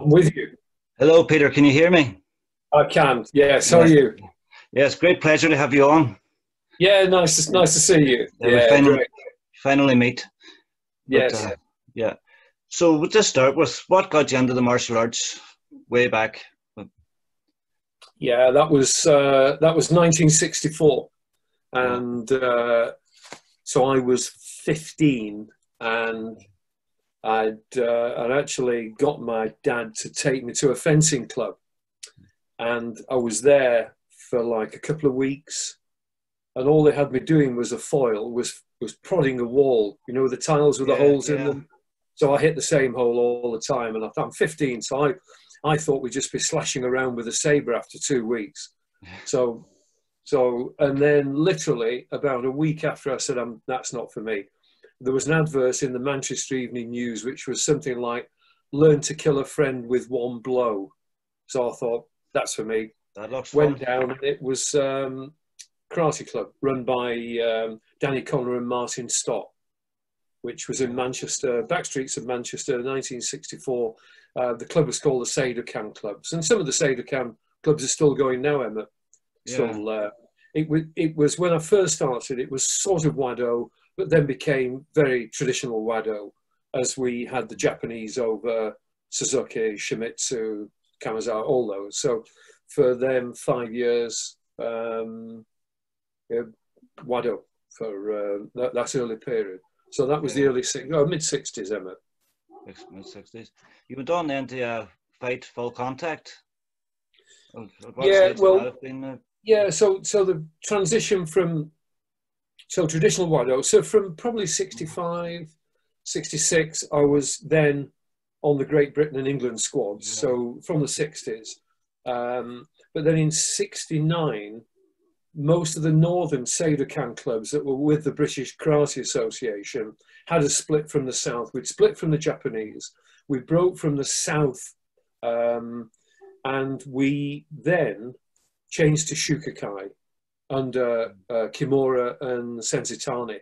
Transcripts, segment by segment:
I'm with you. Hello, Peter. Can you hear me? I can. Yes. How are you? Yes, great pleasure to have you on. Yeah, nice. To, nice to see you. Yeah, Yeah, finally, great. finally meet. But, Yes. uh, yeah. So we'll just start with what got you into the martial arts way back. Yeah, that was uh, that was 1964, and uh, so I was 15, and I'd uh, I'd actually got my dad to take me to a fencing club, and I was there for like a couple of weeks, and all they had me doing was a foil was was prodding a wall, you know, the tiles with the Yeah, holes in them. So I hit the same hole all the time, and I thought I'm 15, so I I thought we'd just be slashing around with a saber after two weeks. So, so, and then literally about a week after I said, um, that's not for me, there was an advert in the Manchester Evening News which was something like, learn to kill a friend with one blow. So I thought, that's for me. That looks Went fun. down, and it was um, Karate Club run by um, Danny Connor and Martin Stott, which was in Manchester, back streets of Manchester, 1964. Uh, the club was called the Seidokan Clubs, and some of the Seidokan clubs are still going now, Emmett. Yeah. Still, uh, it, was, it was when I first started, it was sort of Wado, but then became very traditional Wado as we had the Japanese over Suzuki, Shimizu, Kamazawa, all those. So for them, five years, um, yeah, Wado for uh, that, that early period. So that was the early six, oh, mid 60s, Emmett. Mid sixties. You went on then to uh, fight full contact. What Yeah, well- would that have been, uh, Yeah, so so the transition from so traditional Wado, so from probably 65, 66, I was then on the Great Britain and England squads, Yeah. so from the 60s. Um, but then in 69, most of the northern Seidokan clubs that were with the British Karate Association had a split from the south. We'd split from the Japanese. We broke from the south, um, and we then changed to Shukokai under uh, Kimura and Sensei Tani.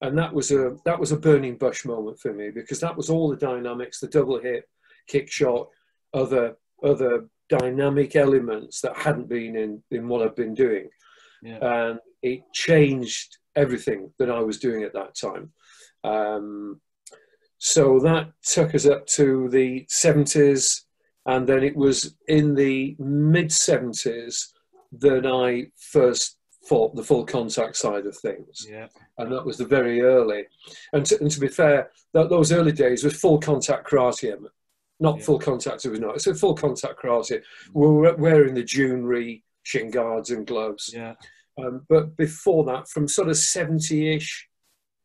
And that was a that was a burning bush moment for me because that was all the dynamics, the double hit, kick shot, other other dynamic elements that hadn't been in in what I've been doing yeah. and it changed everything that I was doing at that time. Um, so that took us up to the 70s, and then it was in the mid 70s that I first fought the full contact side of things, yeah. and that was the very early. And to, and to be fair, that, those early days was full contact karate, not Yeah. full contact. It was not. It's a full contact karate. We were wearing the Junri shin guards and gloves. Yeah. Um, but before that, from sort of 70 ish,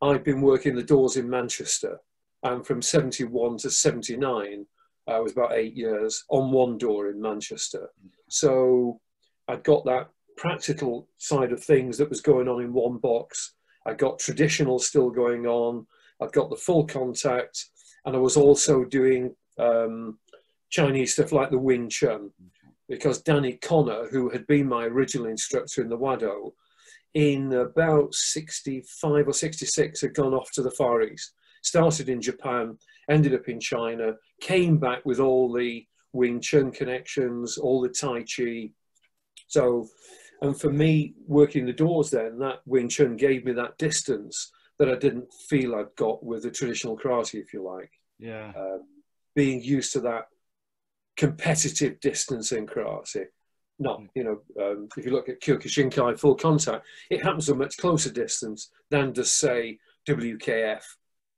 I'd been working the doors in Manchester. And from 71 to 79, I was about eight years on one door in Manchester. So I'd got that practical side of things that was going on in one box. I got traditional still going on. I've got the full contact. And I was also doing um, Chinese stuff like the Wing Chun because Danny Connor, who had been my original instructor in the Wado, in about 65 or 66 had gone off to the Far East, started in Japan, ended up in China, came back with all the Wing Chun connections, all the Tai Chi. So, and for me, working the doors then, that Wing Chun gave me that distance that I didn't feel I'd got with the traditional karate, if you like Yeah. um, being used to that competitive distance in karate. Not, you know, um, if you look at Kyokushinkai full contact, it happens a much closer distance than does say WKF,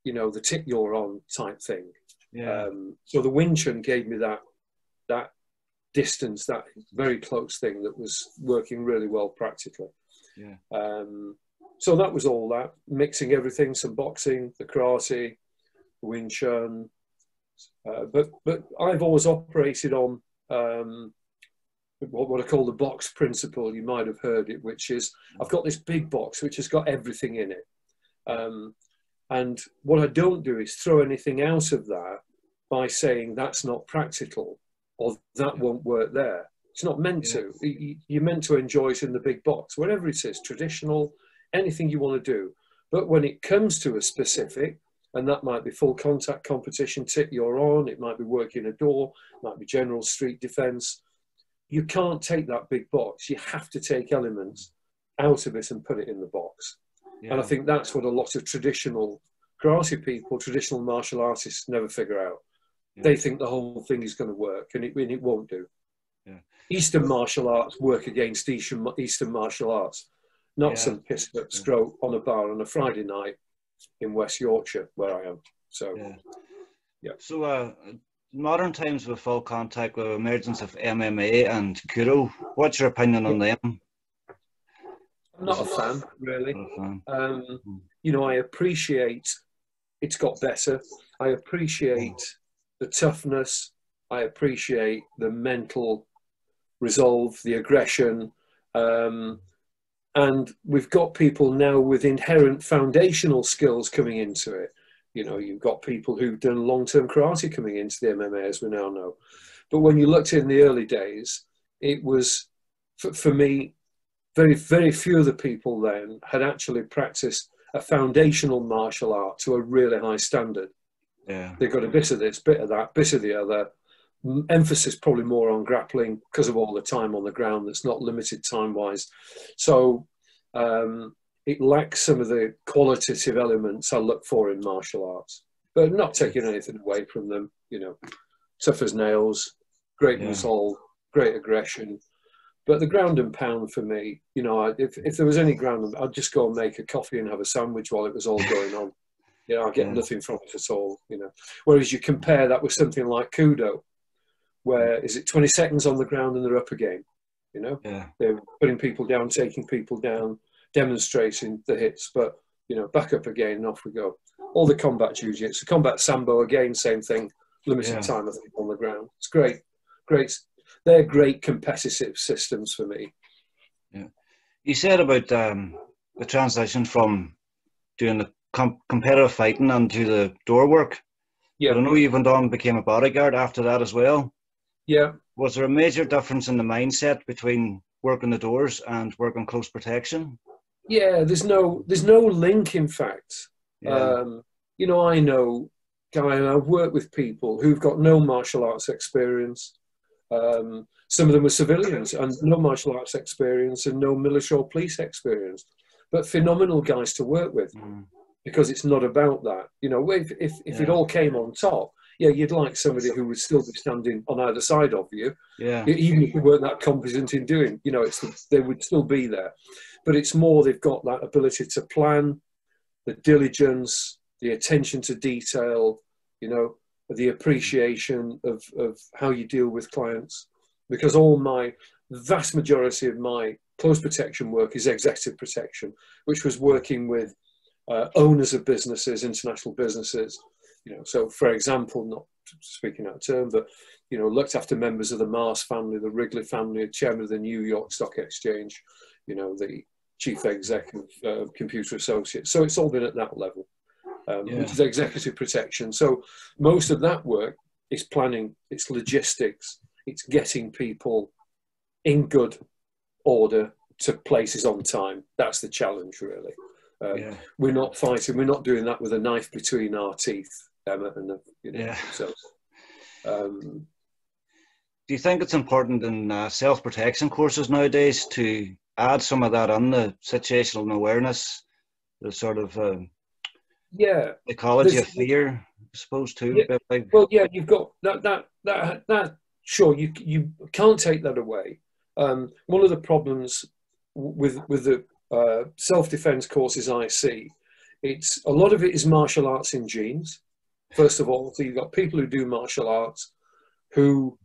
you know, the tip you're on type thing. Yeah. Um, so the Wing Chun gave me that that distance, that very close thing that was working really well practically. Yeah. Um, so that was all that mixing everything, some boxing, the karate, Wing Chun. Uh, but but I've always operated on um, what, what I call the box principle. You might have heard it, which is I've got this big box which has got everything in it. Um, and what I don't do is throw anything out of that by saying that's not practical or that won't work there. It's not meant Yeah. to. You- you- You're meant to enjoy it in the big box, whatever it is, traditional, anything you want to do. But when it comes to a specific, and that might be full contact competition, tip you're on, it might be working a door, it might be general street defence. You can't take that big box. You have to take elements out of it and put it in the box. Yeah. And I think that's what a lot of traditional karate people, traditional martial artists never figure out. Yeah. They think the whole thing is going to work, and it, and it won't do. Yeah. Eastern martial arts work against Eastern, Eastern martial arts, not yeah. some piss that scrote on a bar on a Friday night in West Yorkshire, where I am. So, yeah. yeah. So, uh, modern times with full contact, with emergence of MMA and Kudo, what's your opinion on them? I'm not a fan, really. A fan. Um, hmm. you know, I appreciate it's got better. I appreciate the toughness. I appreciate the mental resolve, the aggression. Um, and we've got people now with inherent foundational skills coming into it. You know, you've got people who've done long term karate coming into the MMA, as we now know. But when you looked in the early days, it was, for, for me, very, very few of the people then had actually practiced a foundational martial art to a really high standard. Yeah. They got a bit of this, bit of that, bit of the other. Emphasis probably more on grappling because of all the time on the ground that's not limited time wise. So um, it lacks some of the qualitative elements I look for in martial arts, but not taking anything away from them. You know, tough as nails, great yeah. resolve, great aggression. But the ground and pound for me, you know, if, if there was any ground, I'd just go and make a coffee and have a sandwich while it was all going on. You know, I get yeah. nothing from it at all. You know, whereas you compare that with something like Kudo, where is it 20 seconds on the ground and they're up again? You know, yeah. they're putting people down, taking people down, demonstrating the hits, but you know, back up again and off we go. All the combat jiu-jitsu, combat sambo again, same thing. Limited yeah. time, I think, on the ground. It's great, great. They're great competitive systems for me. Yeah, you said about um, the transition from doing the com- competitive fighting and to the door work. Yeah, but I know you went on and became a bodyguard after that as well. Yeah. Was there a major difference in the mindset between working the doors and working close protection? Yeah, there's no there's no link. In fact, yeah. um, you know, I know, Guy, I've worked with people who've got no martial arts experience. Um, some of them were civilians and no martial arts experience and no military or police experience, but phenomenal guys to work with mm. Because it's not about that. You know, if if, if yeah. it all came on top, yeah, you'd like somebody who would still be standing on either side of you. Yeah. Even if you weren't that competent in doing, you know, it's they would still be there. But it's more they've got that ability to plan, the diligence, the attention to detail, you know, the appreciation of, of how you deal with clients. Because all my vast majority of my close protection work is executive protection, which was working with uh, owners of businesses, international businesses, you know, so for example, not speaking out of term, but you know, looked after members of the Mars family, the Wrigley family, chairman of the New York Stock Exchange, you know, the chief exec of uh, Computer Associates. So it's all been at that level, um, yeah. which is executive protection. So most of that work is planning, it's logistics, it's getting people in good order to places on time. That's the challenge, really. Um, yeah. We're not fighting. We're not doing that with a knife between our teeth. Emmett and the, you know, yeah. So, um, do you think it's important in uh, self protection courses nowadays to add some of that on the situational awareness, the sort of uh, yeah ecology of fear, I suppose too. Yeah, well, yeah, you've got that that that that. Sure, you you can't take that away. Um, one of the problems with with the uh, self defense courses I see, it's a lot of it is martial arts in jeans first of all. So you've got people who do martial arts who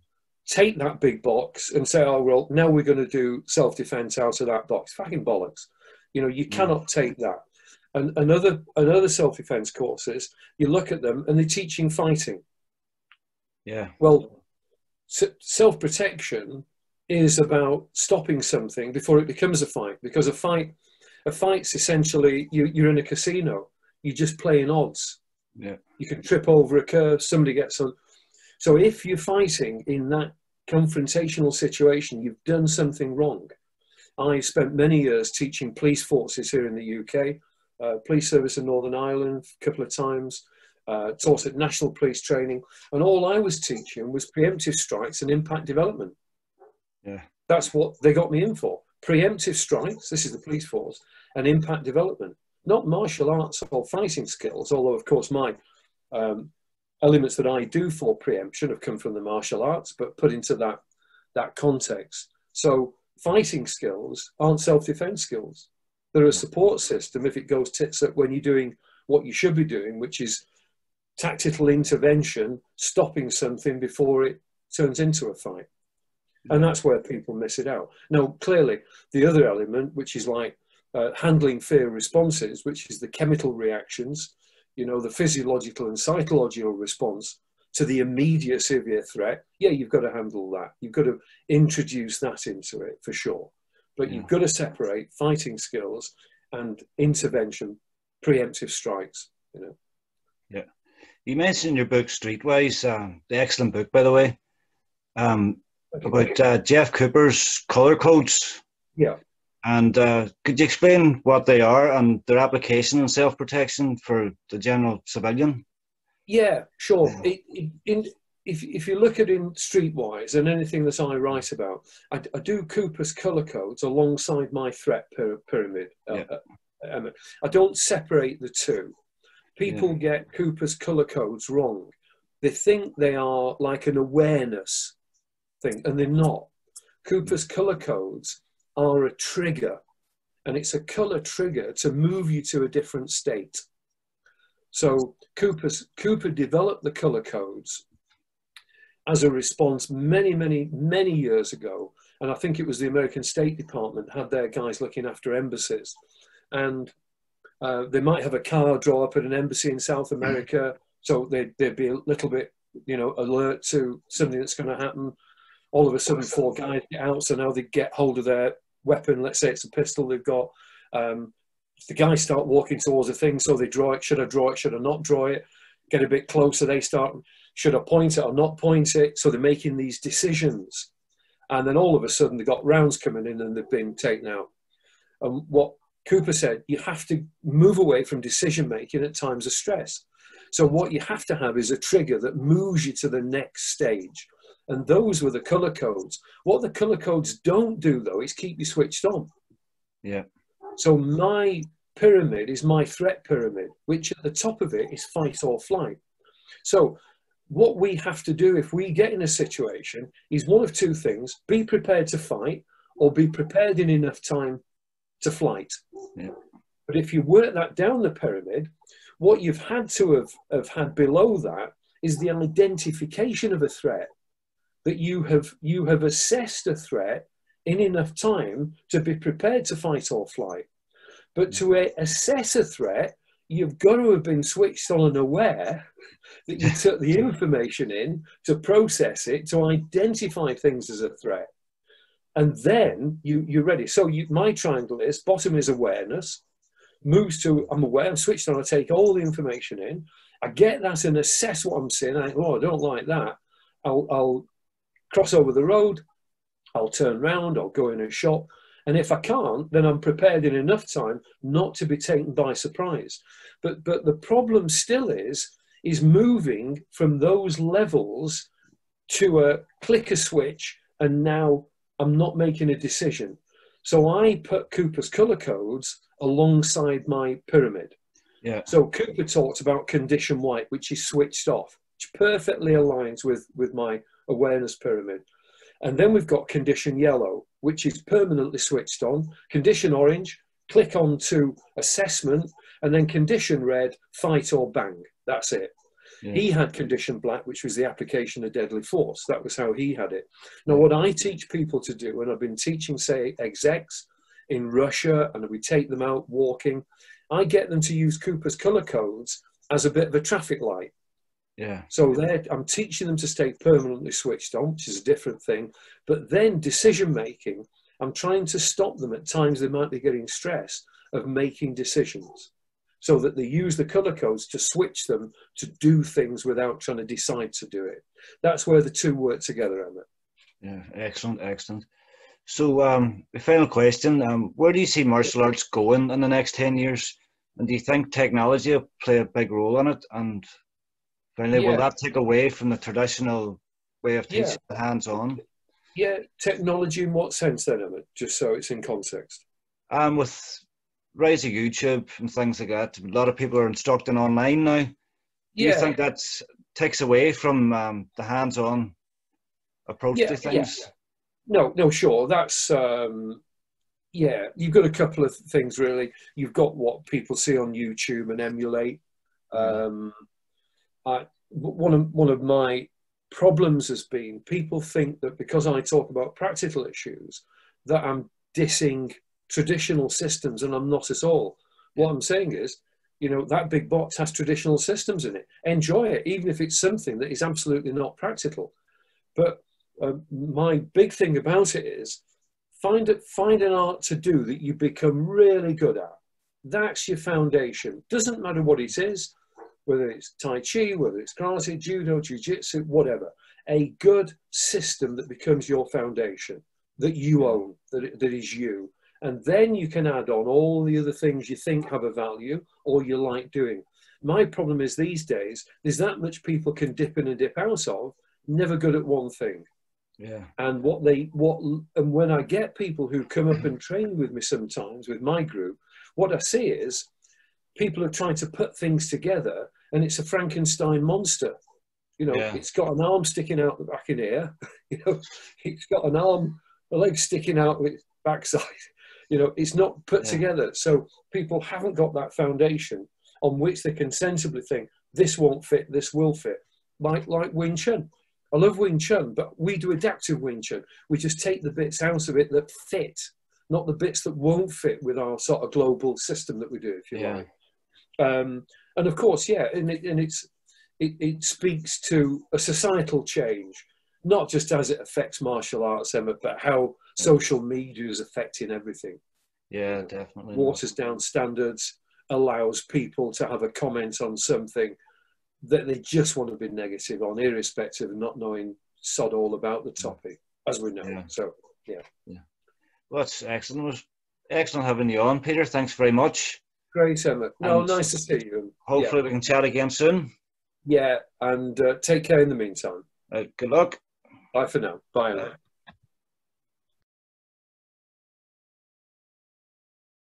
take that big box and say, oh, well, now we're going to do self defense out of that box. Fucking bollocks. You know, you mm. cannot take that. And another, another self defense courses, you look at them and they're teaching fighting. Yeah. Well, self protection is about stopping something before it becomes a fight because a fight a fight's essentially you, you're in a casino you're just playing odds yeah. You can trip over a curve, somebody gets on. So if you're fighting in that confrontational situation, you've done something wrong. I spent many years teaching police forces here in the UK, uh, police service in Northern Ireland a couple of times, uh, taught at National Police Training, and all I was teaching was preemptive strikes and impact development. Yeah. That's what they got me in for. Preemptive strikes, this is the police force, and impact development, not martial arts or fighting skills, although, of course, my um, elements that I do for preemption have come from the martial arts, but put into that, that context. So, fighting skills aren't self defense skills. They're a support system if it goes tits up when you're doing what you should be doing, which is tactical intervention, stopping something before it turns into a fight. And that's where people miss it out. Now, clearly, the other element, which is like uh, handling fear responses, which is the chemical reactions, you know, the physiological and psychological response to the immediate your threat, yeah, you've got to handle that. You've got to introduce that into it for sure. But you've got to separate fighting skills and intervention, preemptive strikes, you know. Yeah. You mentioned your book Streetwise, um, the excellent book, by the way, um, about uh, Jeff Cooper's color codes. Yeah. And uh, could you explain what they are and their application in self protection for the general civilian? Yeah, sure. It, it, in, if, if you look at in Streetwise and anything that I write about, I, I do Cooper's colour codes alongside my threat pyramid. Uh, yeah. Uh, I don't separate the two people yeah. get Cooper's color codes wrong. They think they are like an awareness thing, and they're not. Cooper's color codes are a trigger, and it's a color trigger to move you to a different state. So Cooper's, Cooper developed the color codes as a response many, many, many years ago. And I think it was the American State Department had their guys looking after embassies. And uh, they might have a car draw up at an embassy in South America, so they'd, they'd be a little bit, you know, alert to something that's going to happen. All of a sudden, four guys get out, so now they get hold of their weapon. Let's say it's a pistol they've got. Um, the guys start walking towards a thing, so they draw it. Should I draw it? Should I not draw it? Get a bit closer. They start. Should I point it or not point it? So they're making these decisions, and then all of a sudden they've got rounds coming in and they've been taken out. And what Cooper said you have to move away from decision making at times of stress. So, what you have to have is a trigger that moves you to the next stage. And those were the color codes. What the color codes don't do, though, is keep you switched on. Yeah. So, my pyramid is my threat pyramid, which at the top of it is fight or flight. So, what we have to do if we get in a situation is one of two things be prepared to fight or be prepared in enough time to flight. Yeah. But if you work that down the pyramid, what you've had to have, have had below that is the identification of a threat that you have you have assessed a threat in enough time to be prepared to fight or flight. But to mm. a, assess a threat, you've got to have been switched on and aware that you took the information in to process it, to identify things as a threat and then you, you're ready. So you, my triangle is bottom is awareness, moves to I'm aware, I'm switched on, I take all the information in, I get that and assess what I'm seeing. I oh, I don't like that. I'll, I'll cross over the road, I'll turn round, I'll go in a shop. And if I can't, then I'm prepared in enough time not to be taken by surprise. But, but the problem still is, is moving from those levels to a click a switch and now I'm not making a decision. So I put Cooper's color codes alongside my pyramid. Yeah. So Cooper talked about condition white, which is switched off, which perfectly aligns with, with my awareness pyramid. And then we've got condition yellow, which is permanently switched on. Condition orange, click on to assessment, and then condition red, fight or bang. That's it. Yeah. He had condition black, which was the application of deadly force. That was how he had it. Now, what I teach people to do, and I've been teaching, say, execs in Russia, and we take them out walking, I get them to use Cooper's color codes as a bit of a traffic light. Yeah. So I'm teaching them to stay permanently switched on, which is a different thing. But then decision making, I'm trying to stop them at times they might be getting stressed of making decisions so that they use the color codes to switch them to do things without trying to decide to do it. That's where the two work together, Emmett. Yeah, excellent, excellent. So, um, the final question: um, Where do you see martial arts going in the next ten years? And do you think technology will play a big role in it? And Finally, yeah. will that take away from the traditional way of teaching yeah. hands-on? Yeah, technology in what sense then, Emmett? Just so it's in context. Um, with rise of YouTube and things like that, a lot of people are instructing online now. Do yeah. you think that takes away from um, the hands-on approach yeah, to things? Yeah. No, no, sure. That's um, yeah. You've got a couple of things really. You've got what people see on YouTube and emulate. Mm. I, one of one of my problems has been people think that because I talk about practical issues that I'm dissing traditional systems, and I'm not at all. What I'm saying is, you know, that big box has traditional systems in it. Enjoy it, even if it's something that is absolutely not practical. But uh, my big thing about it is find it, find an art to do that you become really good at. That's your foundation. Doesn't matter what it is whether it's Tai Chi, whether it's karate, judo, jiu-jitsu, whatever. A good system that becomes your foundation, that you own, that, that is you. And then you can add on all the other things you think have a value or you like doing. My problem is these days, there's that much people can dip in and dip out of, never good at one thing. Yeah. And what they, what, and when I get people who come up and train with me sometimes with my group, what I see is people are trying to put things together and it's a Frankenstein monster. You know, yeah. it's got an arm sticking out the back in here. You know, it's got an arm, a leg sticking out of its backside. You know, it's not put yeah. together. So people haven't got that foundation on which they can sensibly think this won't fit, this will fit. Like like Wing Chun. I love Wing Chun, but we do adaptive Wing Chun. We just take the bits out of it that fit, not the bits that won't fit with our sort of global system that we do, if you yeah. like. Um, and of course, yeah, and, it, and it's it, it, speaks to a societal change, not just as it affects martial arts, Emmett, but how social media is affecting everything. Yeah, definitely. Waters down standards allows people to have a comment on something that they just want to be negative on, irrespective of not knowing sod all about the topic, as we know. Yeah. So, yeah. Yeah. Well, that's excellent. excellent having you on, Peter. Thanks very much. Great, Emmett. Well, and nice to see you. Hopefully, yeah. we can chat again soon. Yeah, and uh, take care in the meantime. Uh, good luck. Bye for now. Bye now.